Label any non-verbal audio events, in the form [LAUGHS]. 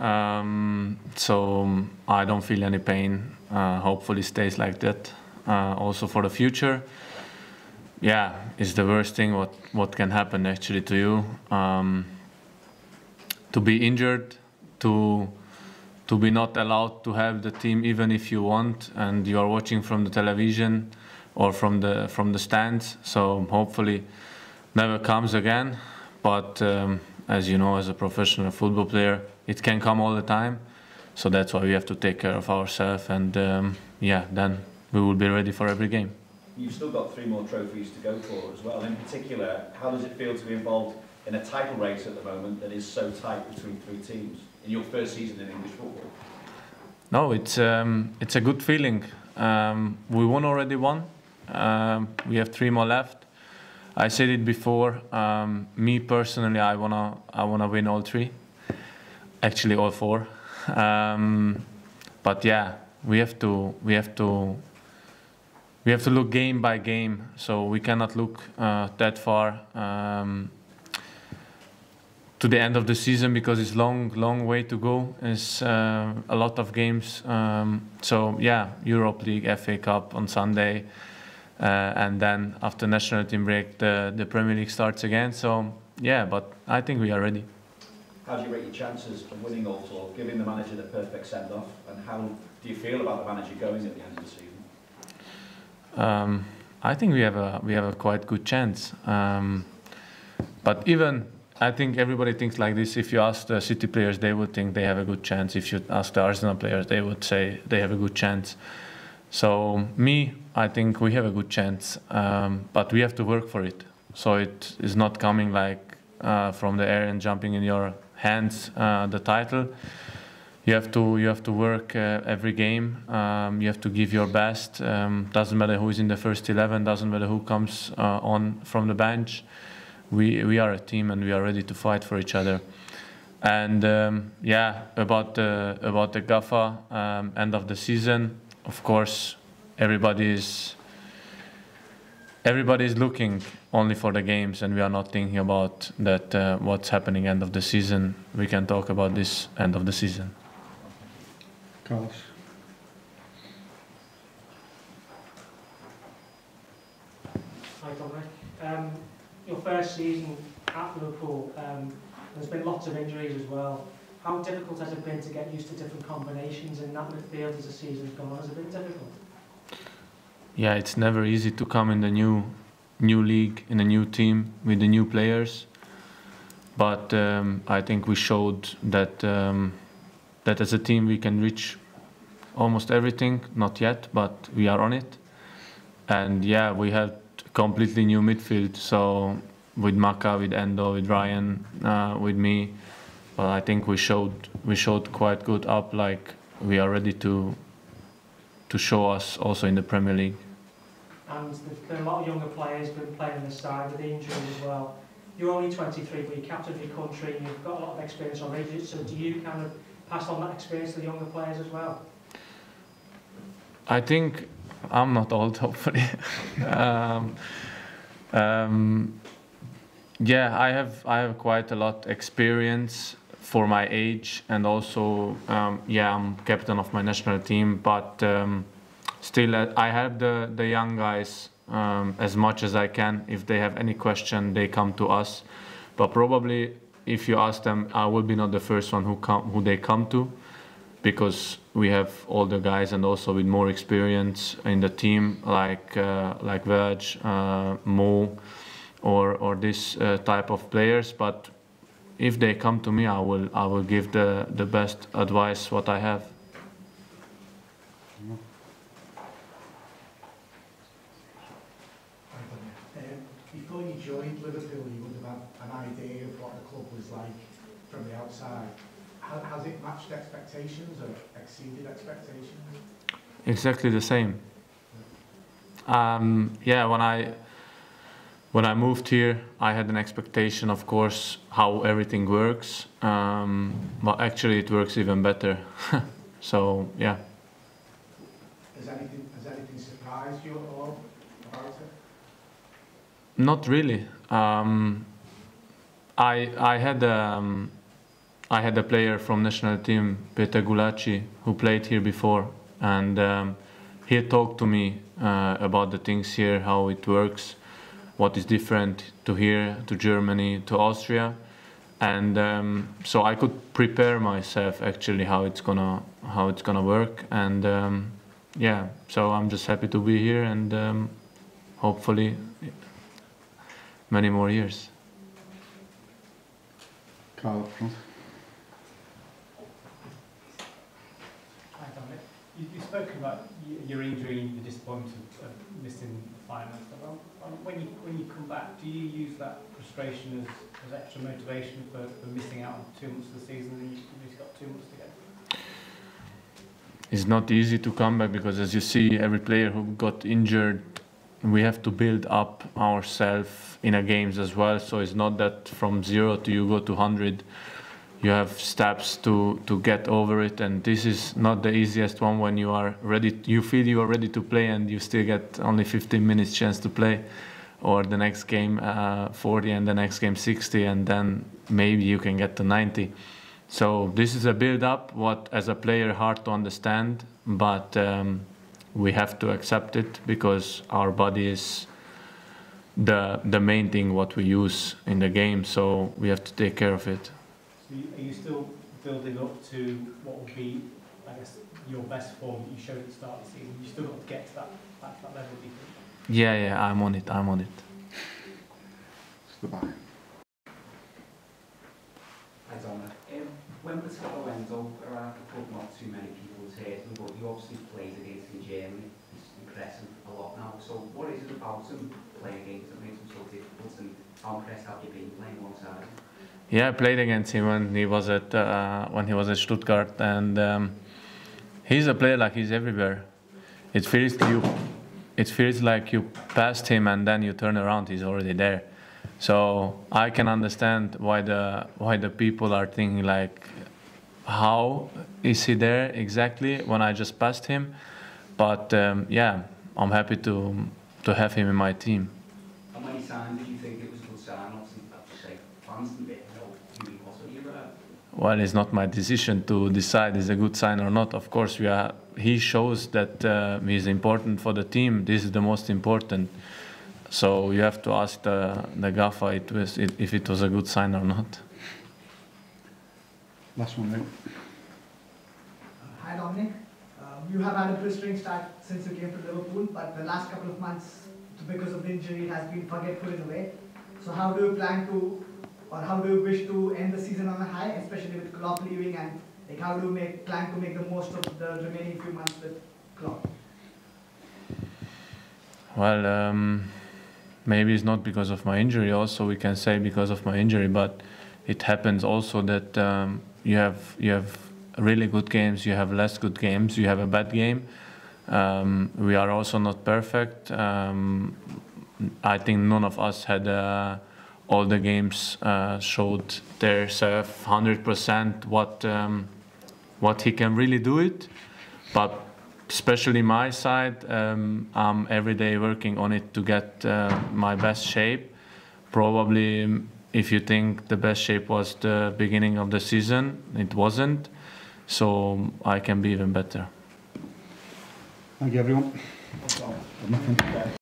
um, so I don't feel any pain. Uh, hopefully, stays like that uh, also for the future. Yeah, it's the worst thing what what can happen actually to you. Um, to be injured, to to be not allowed to have the team even if you want, and you are watching from the television or from the from the stands. So hopefully, never comes again. But um, as you know, as a professional football player, it can come all the time. So that's why we have to take care of ourselves, and um, yeah, then we will be ready for every game. You've still got three more trophies to go for as well. In particular, how does it feel to be involved in a title race at the moment that is so tight between three teams in your first season in English football? No, it's um, it's a good feeling. Um, we won already one. Um, we have three more left. I said it before. Um, me personally, I wanna I wanna win all three. Actually, all four. Um, but yeah, we have to we have to we have to look game by game. So we cannot look uh, that far um, to the end of the season because it's long long way to go. It's uh, a lot of games. Um, so yeah, Europe League, FA Cup on Sunday. Uh, and then after national team break, the, the Premier League starts again. So yeah, but I think we are ready. How do you rate your chances of winning all four, giving the manager the perfect send-off, and how do you feel about the manager going at the end of the season? Um, I think we have a we have a quite good chance. Um, but even I think everybody thinks like this. If you ask the City players, they would think they have a good chance. If you ask the Arsenal players, they would say they have a good chance. So me, I think we have a good chance, um, but we have to work for it. So it is not coming like uh, from the air and jumping in your hands uh, the title. You have to you have to work uh, every game. Um, you have to give your best. Um, doesn't matter who is in the first eleven. Doesn't matter who comes uh, on from the bench. We we are a team and we are ready to fight for each other. And um, yeah, about the about the Gaffer um, end of the season, of course, everybody is everybody is looking only for the games, and we are not thinking about that uh, what's happening end of the season. We can talk about this end of the season. Carlos. Hi Dominik. Um, your first season at Liverpool, um, there's been lots of injuries as well. How difficult has it been to get used to different combinations in that midfield as the season's gone on? Has it been difficult? Yeah, it's never easy to come in the new new league in a new team with the new players. But um, I think we showed that um, that as a team we can reach almost everything. Not yet, but we are on it. And yeah, we had completely new midfield. So with Maka, with Endo, with Ryan, uh, with me, but I think we showed we showed quite good up. Like we are ready to to show us also in the Premier League. And there's been a lot of younger players been playing this side with injury as well. You're only 23, but you're captain of your country and you've got a lot of experience already. So do you kind of pass on that experience to the younger players as well? I think I'm not old, hopefully. [LAUGHS] um, um, yeah, I have I have quite a lot experience for my age, and also um, yeah, I'm captain of my national team. But um, still, uh, I help the the young guys um, as much as I can. If they have any question, they come to us. But probably, if you ask them, I will be not the first one who come who they come to because we have older guys and also with more experience in the team, like uh, like Verge, uh, Mo, or or this uh, type of players. But if they come to me, I will I will give the the best advice what I have. Um, before you joined Liverpool, you would have had an idea of what the club was like from the outside. How, has it matched expectations or exceeded expectations? Exactly the same. Um, yeah, when I when I moved here, I had an expectation, of course, how everything works. Um, but actually, it works even better. [LAUGHS] so yeah. Has anything, has anything surprised you at all about it? Not really. Um, I I had um, I had a player from national team, Peter Gulacsi, who played here before, and um, he talked to me uh, about the things here, how it works, what is different to here, to Germany, to Austria, and um, so I could prepare myself actually how it's gonna how it's gonna work, and um, yeah, so I'm just happy to be here, and um, hopefully many more years. Carl up front. Hi, Dominik. You, you've spoken about your injury, the disappointment of, of missing the final and stuff. Um, um, when, you, when you come back, do you use that frustration as, as extra motivation for, for missing out on two months of the season and you, you've got two months to go? It's not easy to come back because, as you see, every player who got injured, we have to build up ourselves in a games as well. So it's not that from zero to you go to hundred. You have steps to to get over it, and this is not the easiest one when you are ready. You feel you are ready to play, and you still get only 15 minutes chance to play, or the next game uh, 40, and the next game 60, and then maybe you can get to 90. So this is a build-up, what as a player hard to understand, but um, we have to accept it because our body is the the main thing what we use in the game. So we have to take care of it. So are you still building up to what will be, I guess, your best form that you showed at the start of the season? You still got to get to that, back to that level, do you think? Yeah, yeah, I'm on it. I'm on it. To the back. Hi Donna. Um, when Patel went over the club, not too many people was heard him, but he obviously played against in Germany. He's impressing a lot now. So what is it about him playing against that makes him so difficult and how impressed have you been playing alongside him? Yeah, I played against him when he was at uh, when he was at Stuttgart, and um, he's a player like he's everywhere. It feels you, it feels like you passed him and then you turn around, he's already there. So I can understand why the why the people are thinking like, how is he there exactly when I just passed him? But um, yeah, I'm happy to to have him in my team. When he signed, did you think it was a good sign? Obviously, I'd just say fans didn't know who he was when you arrived. Well, it's not my decision to decide is a good sign or not. Of course, we are. He shows that uh, he's important for the team. This is the most important. So you have to ask the the gaffer it was, it, if it was a good sign or not. Last one, mate. Hi Dominik. Um, you have had a blistering start since you came to Liverpool, but the last couple of months, because of the injury, has been forgetful in a way. So how do you plan to, or how do you wish to end the season on a high, especially with Klopp leaving, and like how do you make plan to make the most of the remaining few months with Klopp? Well, um, maybe it's not because of my injury. Also, we can say because of my injury, but it happens also that um, you have you have really good games, you have less good games, you have a bad game. Um, we are also not perfect. Um, I think none of us had uh, all the games uh, showed their self 100% what um, what he can really do it, but especially my side, um, I'm every day working on it to get uh, my best shape. Probably, if you think the best shape was the beginning of the season, it wasn't. So um, I can be even better. Thank you, everyone. Nothing.